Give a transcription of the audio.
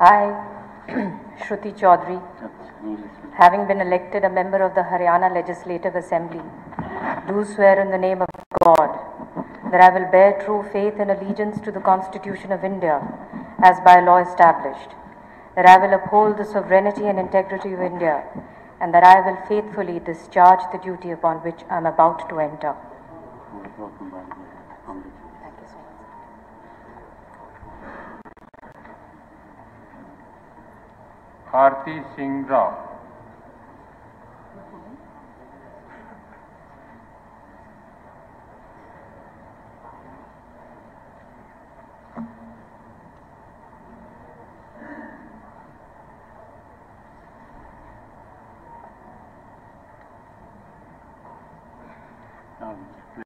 I, Shruti Choudhary, having been elected a member of the Haryana Legislative Assembly, do swear in the name of God that I will bear true faith and allegiance to the Constitution of India as by law established, that I will uphold the sovereignty and integrity of India, and that I will faithfully discharge the duty upon which I am about to enter. Thank you so much. Bharti Singh Rao.